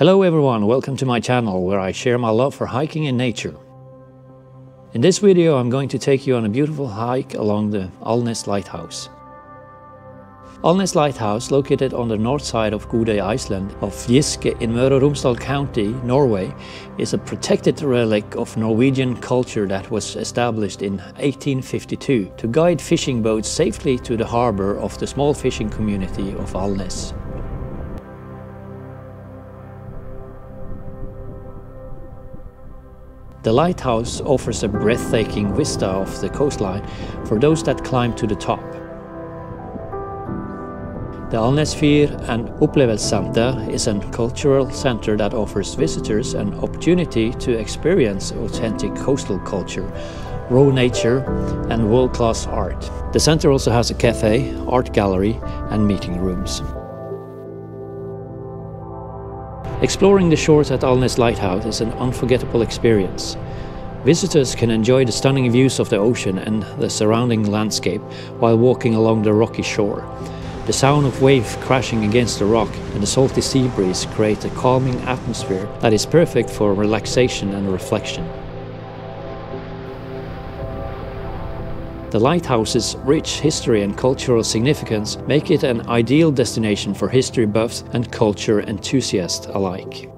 Hello everyone, welcome to my channel where I share my love for hiking and nature. In this video I'm going to take you on a beautiful hike along the Alnes Lighthouse. Alnes Lighthouse, located on the north side of Godøy Island of Giske in Møre Romsdal County, Norway, is a protected relic of Norwegian culture that was established in 1852 to guide fishing boats safely to the harbor of the small fishing community of Alnes. The lighthouse offers a breathtaking vista of the coastline for those that climb to the top. The Alnesfyr and Opplevelsessenter is a cultural center that offers visitors an opportunity to experience authentic coastal culture, raw nature and world-class art. The center also has a cafe, art gallery and meeting rooms. Exploring the shores at Alnes Lighthouse is an unforgettable experience. Visitors can enjoy the stunning views of the ocean and the surrounding landscape while walking along the rocky shore. The sound of waves crashing against the rock and the salty sea breeze create a calming atmosphere that is perfect for relaxation and reflection. The lighthouse's rich history and cultural significance make it an ideal destination for history buffs and culture enthusiasts alike.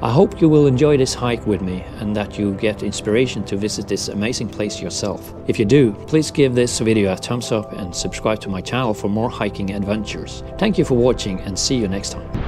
I hope you will enjoy this hike with me and that you get inspiration to visit this amazing place yourself. If you do, please give this video a thumbs up and subscribe to my channel for more hiking adventures. Thank you for watching and see you next time.